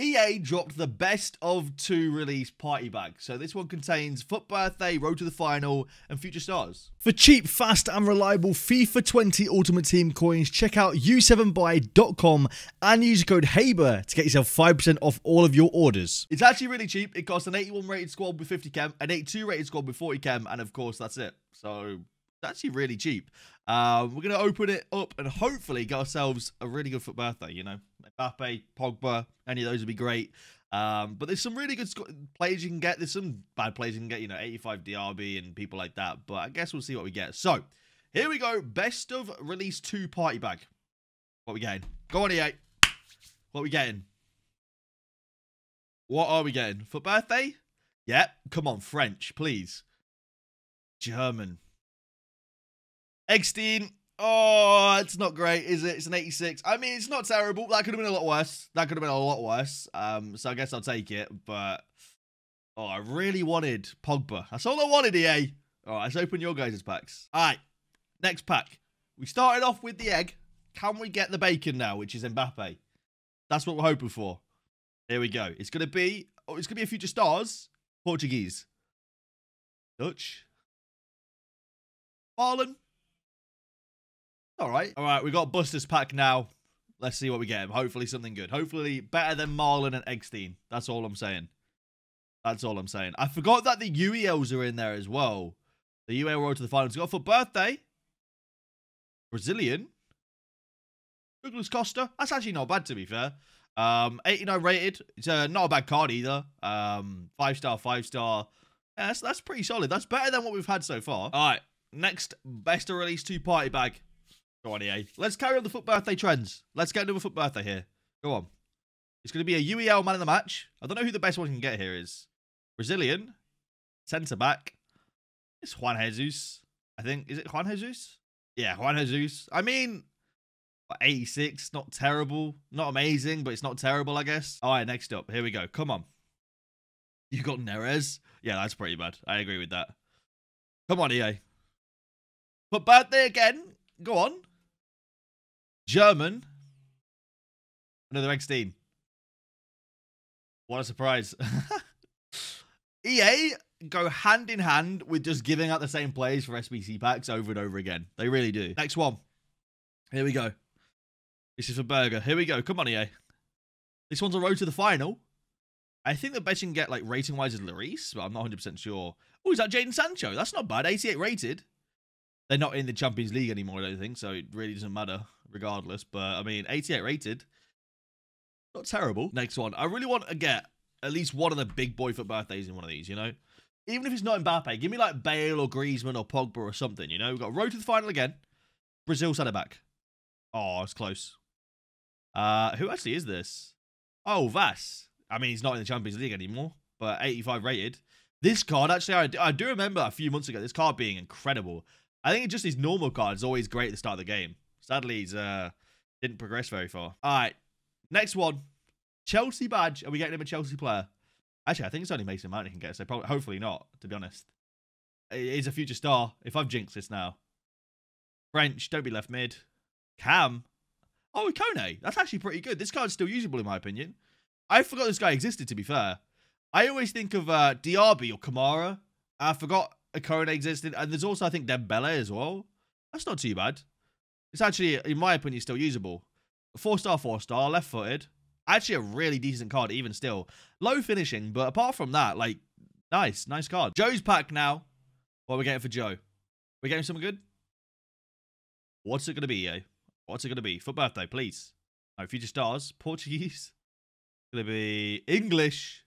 EA dropped the best of two release party bag. So this one contains FUT Birthday, Road to the Final, and Future Stars. For cheap, fast, and reliable FIFA 20 Ultimate Team coins, check out u7buy.com and use code HABER to get yourself 5% off all of your orders. It's actually really cheap. It costs an 81 rated squad with 50 chem, an 82 rated squad with 40 chem, and of course that's it. So actually really cheap. Uh, we're going to open it up and hopefully get ourselves a really good FUT birthday, you know. Mbappe, Pogba, any of those would be great. Um, but there's some really good players you can get. There's some bad players you can get, you know, 85 DRB and people like that. But I guess we'll see what we get. So, here we go. Best of Release 2 Party Bag. What we getting? Go on, EA. What we getting? What are we getting? For birthday? Yep. Come on, French, please. German. Eggestein. Oh, it's not great, is it? It's an 86. I mean, it's not terrible. That could have been a lot worse. That could have been a lot worse. Um, so I guess I'll take it. But oh, I really wanted Pogba. That's all I wanted, EA. All right, let's open your guys' packs. All right, next pack. We started off with the egg. Can we get the bacon now, which is Mbappe? That's what we're hoping for. Here we go. It's gonna be. Oh, it's gonna be a future stars. Portuguese. Dutch. Marlon. All right. All right, we got Buster's pack now. Let's see what we get. Hopefully something good. Hopefully better than Marlin and Eggestein. That's all I'm saying. That's all I'm saying. I forgot that the UELs are in there as well. The UEL road to the finals. Got for birthday. Brazilian. Douglas Costa. That's actually not bad, to be fair. Um, 89 rated. It's uh, not a bad card either. Um, five star, five star. Yeah, that's, that's pretty solid. That's better than what we've had so far. All right. Next, best to release two party bag. Go on, EA. Let's carry on the FUT birthday trends. Let's get another FUT birthday here. Go on. It's going to be a UEL man of the match. I don't know who the best one can get here is. Brazilian. Centre back. It's Juan Jesus. I think. Is it Juan Jesus? Yeah, Juan Jesus. I mean, 86. Not terrible. Not amazing, but it's not terrible, I guess. All right, next up. Here we go. Come on. You got Neres? Yeah, that's pretty bad. I agree with that. Come on, EA. But birthday again. Go on. German. Another Eggestein. What a surprise. EA go hand in hand with just giving out the same plays for SBC packs over and over again. They really do. Next one. Here we go. This is for Burger. Here we go. Come on, EA. This one's a road to the final. I think the best you can get, like, rating-wise is Lloris, but I'm not 100% sure. Oh, is that Jadon Sancho? That's not bad. 88 rated. They're not in the Champions League anymore, I don't think, so it really doesn't matter regardless. But, I mean, 88 rated. Not terrible. Next one. I really want to get at least one of the big boy FUT birthdays in one of these, you know? Even if it's not Mbappe, give me like Bale or Griezmann or Pogba or something, you know? We've got road to the final again. Brazil centre back. Oh, it's close. Uh, who actually is this? Oh, Vass. I mean, he's not in the Champions League anymore, but 85 rated. This card, actually, I, I do remember a few months ago, this card being incredible. I think it's just his normal card is always great at the start of the game. Sadly, he's uh didn't progress very far. All right, next one. Chelsea badge. Are we getting him a Chelsea player? Actually, I think it's only Mason Mount he can get, so probably, hopefully not, to be honest. He's a future star. If I've jinxed this now. French, don't be left mid. Cam. Oh, Kone. That's actually pretty good. This card's still usable, in my opinion. I forgot this guy existed, to be fair. I always think of uh, Diaby or Kamara. I forgot Ikoné existed. And there's also, I think, Dembele as well. That's not too bad. It's actually, in my opinion, still usable. Four star, four star, left footed. Actually, a really decent card, even still. Low finishing, but apart from that, like, nice, nice card. Joe's pack now. What are we getting for Joe? We getting something good? What's it going to be, yo? What's it going to be? For birthday, please. No, future stars. Portuguese. To be English.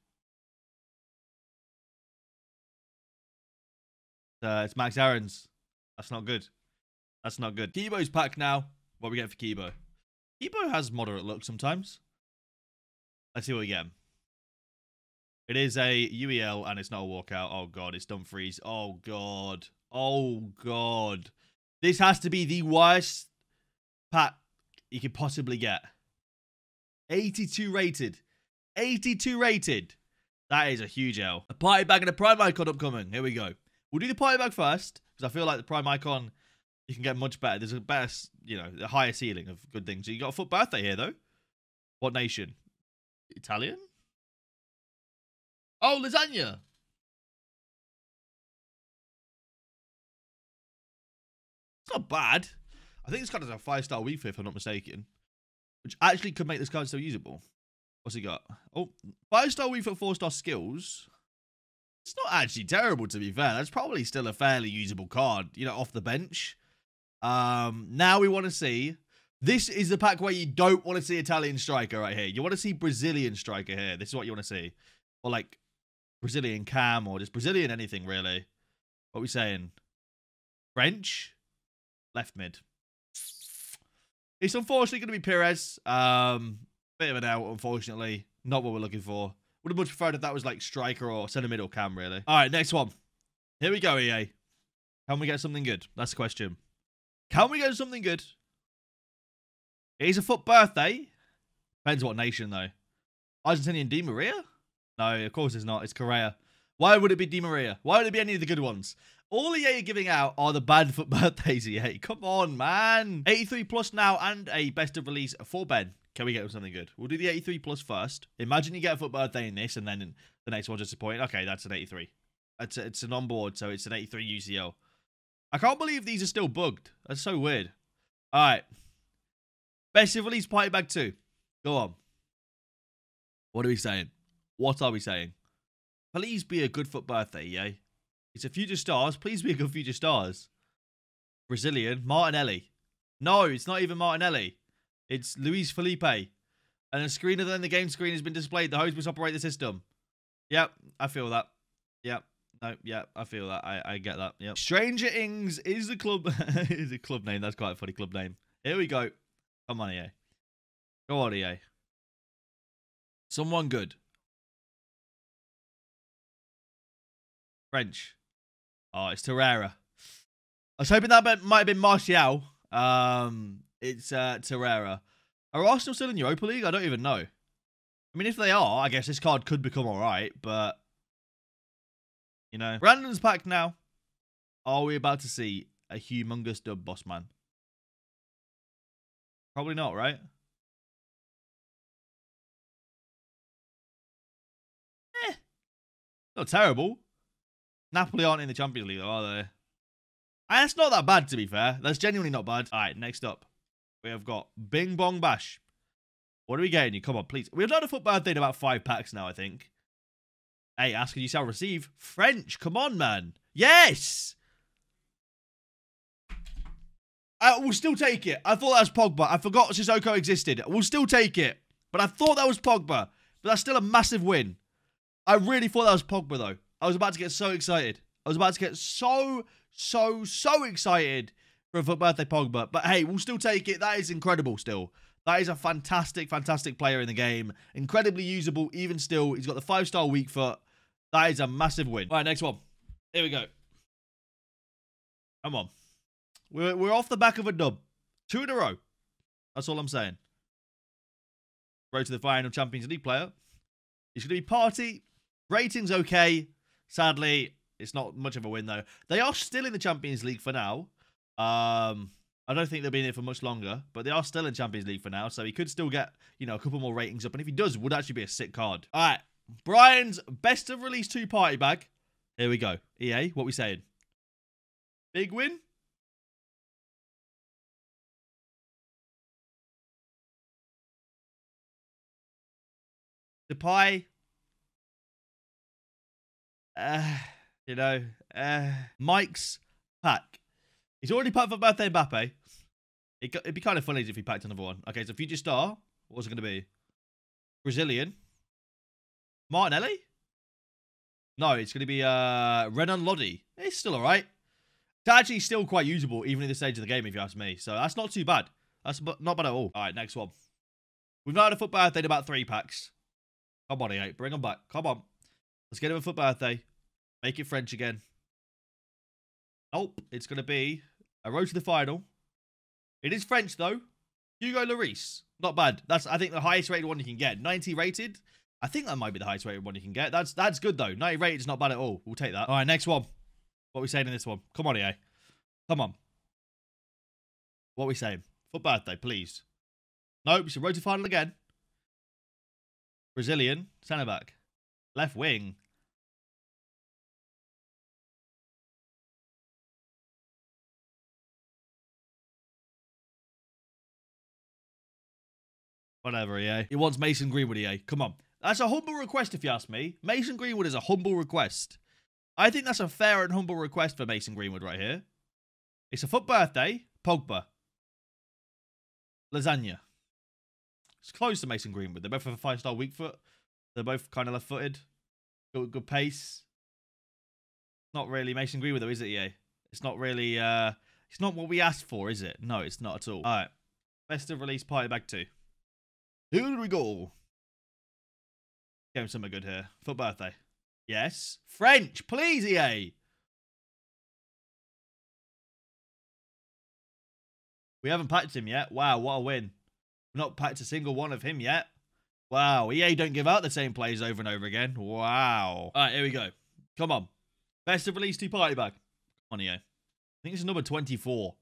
Uh, it's Max Aarons. That's not good. That's not good. Kibo's pack now. What we get for Kibo? Kibo has moderate look sometimes. Let's see what we get. It is a UEL and it's not a walkout. Oh god, it's Dumfries. Oh god. Oh god. This has to be the worst pack you could possibly get. 82 rated. 82 rated. That is a huge L. A party bag and a prime icon upcoming. Here we go. We'll do the party bag first because I feel like the prime icon you can get much better. There's a better, you know, a higher ceiling of good things. You got a FUT birthday here though. What nation? Italian? Oh, lasagna. It's not bad. I think this card has a five star week if I'm not mistaken, which actually could make this card still usable. What's he got? Oh, five star for four star skills. It's not actually terrible to be fair. That's probably still a fairly usable card, you know, off the bench. Um, now we want to see. This is the pack where you don't want to see Italian striker right here. You want to see Brazilian striker here. This is what you want to see. Or like Brazilian cam or just Brazilian anything really. What are we saying? French? Left mid. It's unfortunately going to be Perez. Um, bit of an out, unfortunately. Not what we're looking for. Would have much preferred if that was like striker or centre middle cam, really. All right, next one. Here we go, EA. Can we get something good? That's the question. Can we get something good? Is a FUT birthday. Depends what nation, though. Argentinian Di Maria? No, of course it's not. It's Correa. Why would it be Di Maria? Why would it be any of the good ones? All EA are giving out are the bad FUT birthdays, EA. Come on, man. 83 plus now and a best of release for Ben. Can we get something good? We'll do the 83 plus first. Imagine you get a FUT birthday in this and then the next one's disappointing. Okay, that's an 83. It's, a, it's an onboard, so it's an 83 UCL. I can't believe these are still bugged. That's so weird. All right. Best of release party bag 2. Go on. What are we saying? What are we saying? Please be a good FUT birthday, yay. It's a future stars. Please be a good future stars. Brazilian. Martinelli. No, it's not even Martinelli. It's Luis Felipe. And a screener then the game screen has been displayed. The host must operate the system. Yep, I feel that. Yep. No, yeah, I feel that. I, I get that. Yep. Stranger Ings is the club is a club name. That's quite a funny club name. Here we go. Come on, EA. Go on, EA. Someone good. French. Oh, it's Torreira. I was hoping that might have been Martial. Um, it's uh, Torreira. Are Arsenal still in Europa League? I don't even know. I mean, if they are, I guess this card could become alright, but... You know. Brandon's pack now. Are we about to see a humongous dub, boss man? Probably not, right? Eh. Not terrible. Napoli aren't in the Champions League, though, are they? That's not that bad, to be fair. That's genuinely not bad. All right, next up. We have got Bing Bong Bash. What are we getting you? Come on, please. We've done a football in about five packs now, I think. Hey, ask and you shall receive. French. Come on, man. Yes! I will still take it. I thought that was Pogba. I forgot Sissoko existed. We'll still take it. But I thought that was Pogba. But that's still a massive win. I really thought that was Pogba, though. I was about to get so excited. I was about to get so, so, so excited for a birthday Pogba. But hey, we'll still take it. That is incredible still. That is a fantastic, fantastic player in the game. Incredibly usable even still. He's got the five-star weak foot. That is a massive win. All right, next one. Here we go. Come on. We're, we're off the back of a dub. Two in a row. That's all I'm saying. Road to the final Champions League player. He's going to be party. Rating's okay. Sadly, it's not much of a win, though. They are still in the Champions League for now. Um, I don't think they'll be in it for much longer, but they are still in Champions League for now, so he could still get, you know, a couple more ratings up. And if he does, would actually be a sick card. All right. Brian's best of release two party bag. Here we go. EA, what we saying? Big win? Depay, uh, you know, uh, Mike's pack. He's already packed for birthday Mbappe. It, it'd be kind of funny if he packed another one. Okay, so future star. What's it going to be? Brazilian. Martinelli? No, it's going to be uh, Renan Lodi. It's still all right. It's actually still quite usable, even in this stage of the game, if you ask me. So that's not too bad. That's not bad at all. All right, next one. We've not had a FUT birthday in about three packs. Come on, EA. Bring them back. Come on. Let's get him a FUT birthday. Make it French again. Nope. It's going to be a road to the final. It is French, though. Hugo Lloris. Not bad. That's, I think, the highest rated one you can get. 90 rated. I think that might be the highest rated one you can get. That's that's good, though. 90 rated is not bad at all. We'll take that. All right, next one. What are we saying in this one? Come on, EA. Come on. What are we saying? For birthday, please. Nope, it's a road to final again. Brazilian, centre back. Left wing. Whatever, yeah. He wants Mason Greenwood, yeah. Come on. That's a humble request, if you ask me. Mason Greenwood is a humble request. I think that's a fair and humble request for Mason Greenwood right here. It's a FUT birthday. Pogba. Lasagna. It's close to Mason Greenwood. They're both a five star weak foot. They're both kind of left footed. Good, good pace. Not really Mason Greenwood though, is it? Yeah. It's not really. uh It's not what we asked for, is it? No, it's not at all. All right. Best of release party bag two. Here we go. Getting something good here. For birthday. Yes. French, please, EA. We haven't packed him yet. Wow, what a win. We've not packed a single one of him yet. Wow, EA don't give out the same plays over and over again. Wow. All right, here we go. Come on. Best of release two party bag. Come on, EA. I think it's number 24.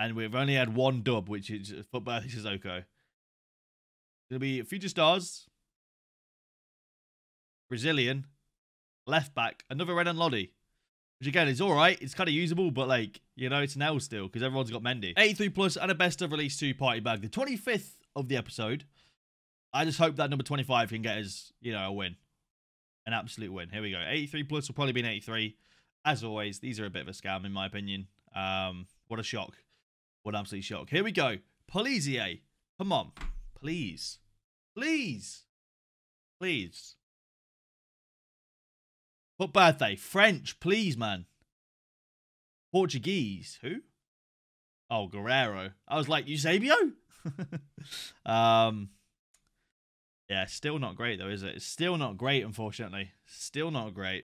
And we've only had one dub, which is FUT Birthday Sissoko. It'll be Future Stars, Brazilian, left back, another Renan Lodi. Which again is alright. It's kind of usable, but like, you know, it's an L still because everyone's got Mendy. 83 plus and a best of release 2 party bag. The 25th of the episode. I just hope that number 25 can get us, you know, a win. An absolute win. Here we go. 83 plus will probably be an 83. As always, these are a bit of a scam in my opinion. Um, what a shock. What an absolute shock. Here we go. Polizier. Come on. Please. Please. Please. What birthday? French, please, man. Portuguese. Who? Oh, Guerreiro. I was like, Eusebio? um, yeah, still not great, though, is it? It's still not great, unfortunately. Still not great.